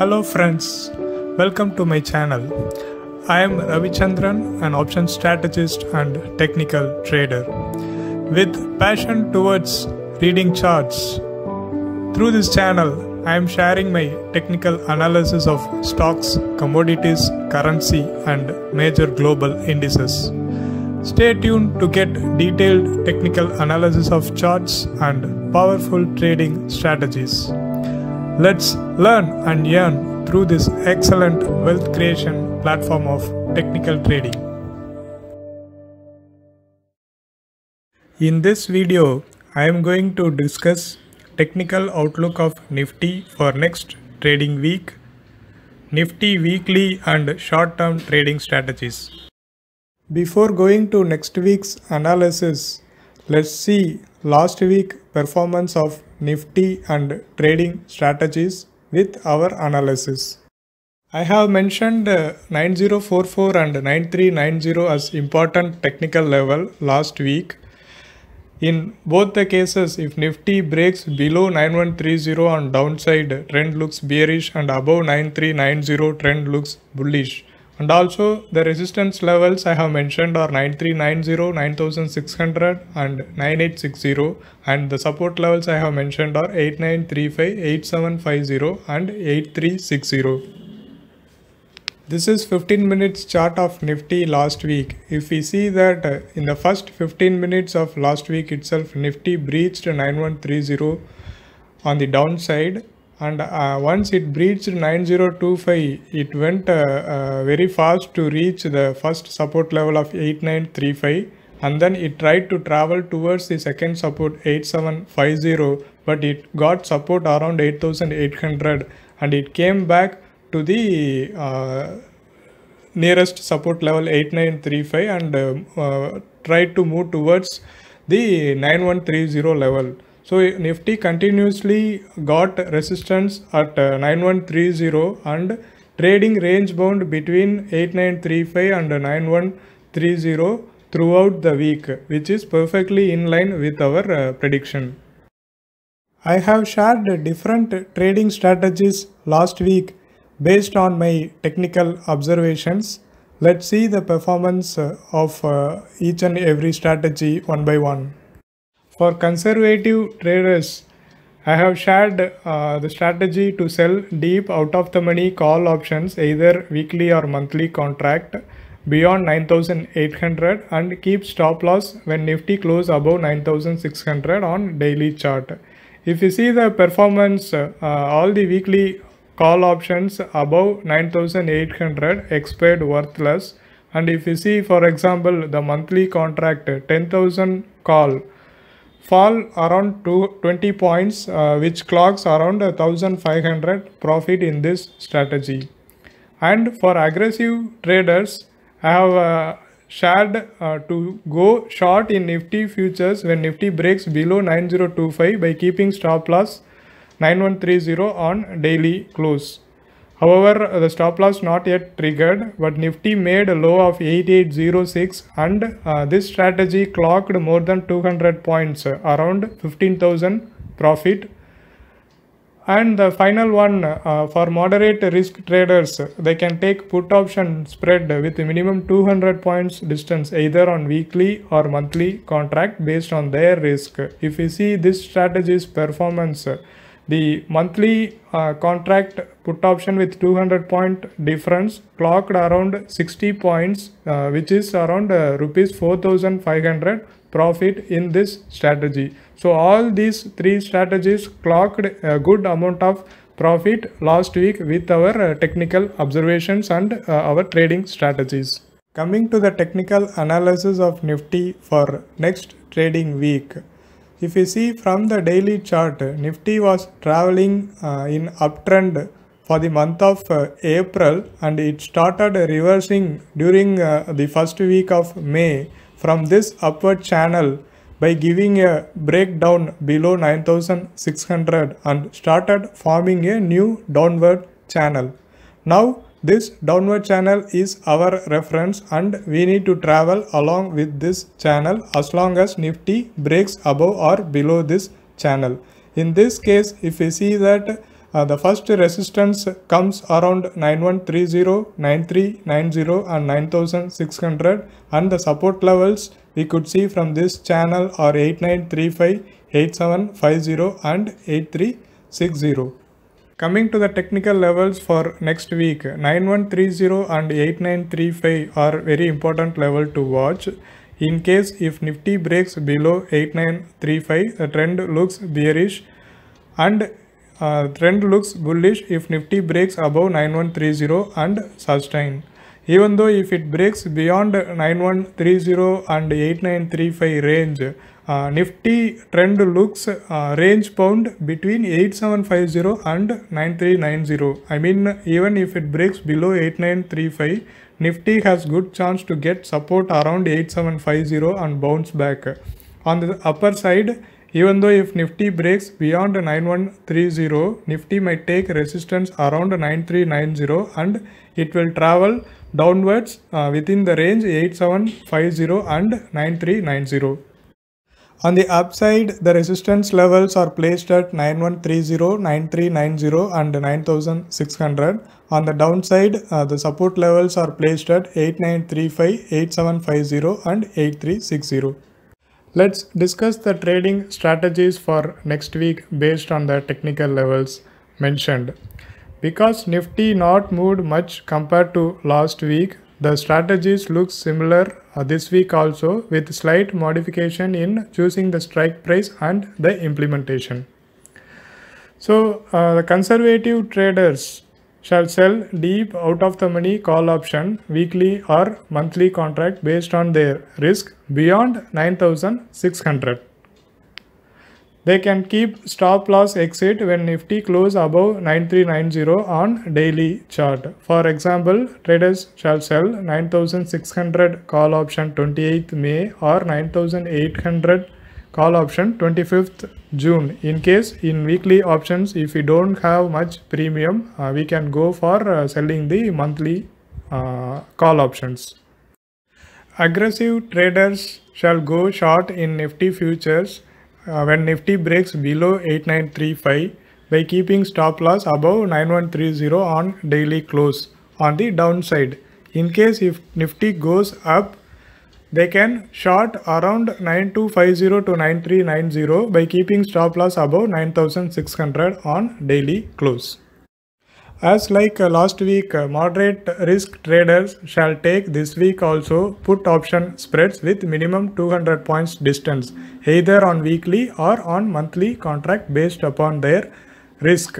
Hello friends, welcome to my channel. I am Ravichandran, an option strategist and technical trader. With passion towards reading charts, through this channel I am sharing my technical analysis of stocks, commodities, currency and major global indices. Stay tuned to get detailed technical analysis of charts and powerful trading strategies. Let's learn and earn through this excellent wealth creation platform of technical trading. In this video, I am going to discuss technical outlook of Nifty for next trading week, Nifty weekly and short-term trading strategies. Before going to next week's analysis, let's see last week performance of Nifty and trading strategies with our analysis. I have mentioned uh, 9044 and 9390 as important technical level last week. In both the cases, if Nifty breaks below 9130 on downside, trend looks bearish and above 9390 trend looks bullish. And also the resistance levels I have mentioned are 9390, 9600 and 9860 and the support levels I have mentioned are 8935, 8750 and 8360. This is 15 minutes chart of Nifty last week. If we see that uh, in the first 15 minutes of last week itself, Nifty breached 9130 on the downside and uh, once it breached 9025 it went uh, uh, very fast to reach the first support level of 8935 and then it tried to travel towards the second support 8750 but it got support around 8800 and it came back to the uh, nearest support level 8935 and uh, uh, tried to move towards the 9130 level so Nifty continuously got resistance at uh, 9130 and trading range bound between 8935 and 9130 throughout the week which is perfectly in line with our uh, prediction. I have shared different trading strategies last week based on my technical observations. Let's see the performance of uh, each and every strategy one by one. For conservative traders, I have shared uh, the strategy to sell deep out of the money call options either weekly or monthly contract beyond 9800 and keep stop loss when nifty close above 9600 on daily chart. If you see the performance, uh, all the weekly call options above 9800 expired worthless and if you see for example the monthly contract 10000 call fall around two, 20 points uh, which clocks around 1500 profit in this strategy. And for aggressive traders i have uh, shared uh, to go short in nifty futures when nifty breaks below 9025 by keeping stop loss 9130 on daily close However, the stop loss not yet triggered, but Nifty made a low of 8806 and uh, this strategy clocked more than 200 points, uh, around 15,000 profit. And the final one uh, for moderate risk traders, they can take put option spread with minimum 200 points distance either on weekly or monthly contract based on their risk. If you see this strategy's performance, the monthly uh, contract put option with 200 point difference clocked around 60 points uh, which is around uh, rupees 4500 profit in this strategy. So all these three strategies clocked a good amount of profit last week with our uh, technical observations and uh, our trading strategies. Coming to the technical analysis of Nifty for next trading week. If you see from the daily chart, Nifty was traveling uh, in uptrend for the month of uh, April and it started reversing during uh, the first week of May from this upward channel by giving a breakdown below 9600 and started forming a new downward channel. Now this downward channel is our reference and we need to travel along with this channel as long as Nifty breaks above or below this channel. In this case, if we see that Uh, the first resistance comes around 9130, 9390 and 9600 and the support levels we could see from this channel are 8935, 8750 and 8360. Coming to the technical levels for next week, 9130 and 8935 are very important level to watch. In case if Nifty breaks below 8935, the trend looks bearish and uh, trend looks bullish if Nifty breaks above 9130 and sustain. Even though if it breaks beyond 9130 and 8935 range, uh, Nifty trend looks uh, range bound between 8750 and 9390. I mean even if it breaks below 8935, Nifty has good chance to get support around 8750 and bounce back. On the upper side, even though if Nifty breaks beyond 9130, Nifty might take resistance around 9390 and it will travel downwards uh, within the range 8750 and 9390. On the upside, the resistance levels are placed at 9130, 9390 and 9600. On the downside, uh, the support levels are placed at 8935, 8750 and 8360. Let's discuss the trading strategies for next week based on the technical levels mentioned. Because Nifty not moved much compared to last week, the strategies look similar uh, this week also with slight modification in choosing the strike price and the implementation. So uh, the conservative traders shall sell deep out of the money call option weekly or monthly contract based on their risk beyond 9600. They can keep stop loss exit when Nifty close above 9390 on daily chart. For example, traders shall sell 9600 call option 28th May or 9800 call option 25th June. In case in weekly options, if we don't have much premium, uh, we can go for uh, selling the monthly uh, call options. Aggressive traders shall go short in Nifty futures uh, when Nifty breaks below 8935 by keeping stop loss above 9130 on daily close on the downside. In case if Nifty goes up, they can short around 9250 to 9390 by keeping stop loss above 9600 on daily close. As like uh, last week, uh, moderate risk traders shall take this week also put option spreads with minimum 200 points distance, either on weekly or on monthly contract based upon their risk.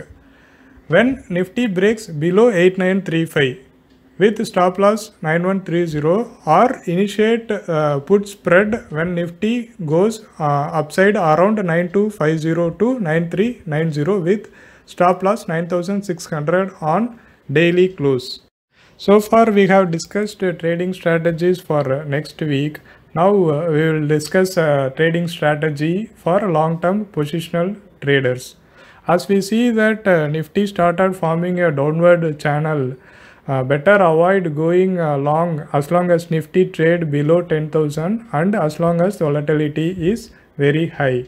When Nifty breaks below 8935 with stop loss 9130 or initiate uh, put spread when Nifty goes uh, upside around 9250 to 9390 with stop loss 9600 on daily close. So far we have discussed uh, trading strategies for uh, next week. Now uh, we will discuss uh, trading strategy for long term positional traders. As we see that uh, Nifty started forming a downward channel, uh, better avoid going long as long as Nifty trade below 10,000 and as long as volatility is very high.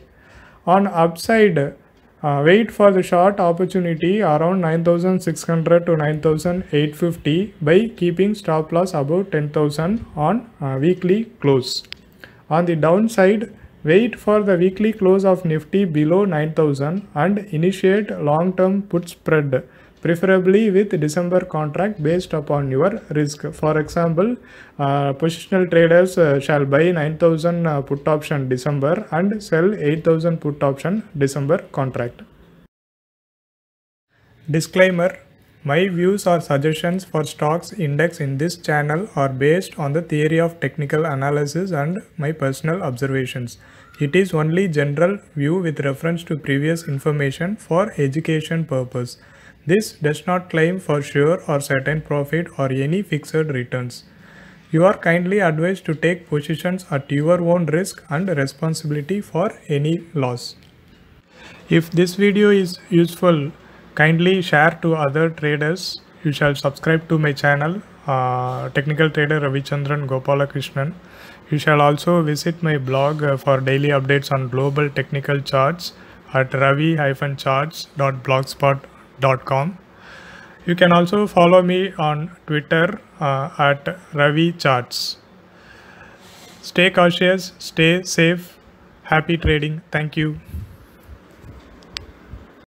On upside, uh, wait for the short opportunity around 9600 to 9850 by keeping stop loss above 10000 on uh, weekly close. On the downside, wait for the weekly close of Nifty below 9000 and initiate long term put spread preferably with December contract based upon your risk. For example, uh, positional traders uh, shall buy 9000 uh, put option December and sell 8000 put option December contract. Disclaimer My views or suggestions for stocks index in this channel are based on the theory of technical analysis and my personal observations. It is only general view with reference to previous information for education purpose. This does not claim for sure or certain profit or any fixed returns. You are kindly advised to take positions at your own risk and responsibility for any loss. If this video is useful, kindly share to other traders. You shall subscribe to my channel, uh, Technical Trader Ravichandran Gopalakrishnan. You shall also visit my blog uh, for daily updates on global technical charts at ravi-charts.blogspot.com You can also follow me on Twitter uh, at Ravi Charts. Stay cautious, stay safe, happy trading. Thank you.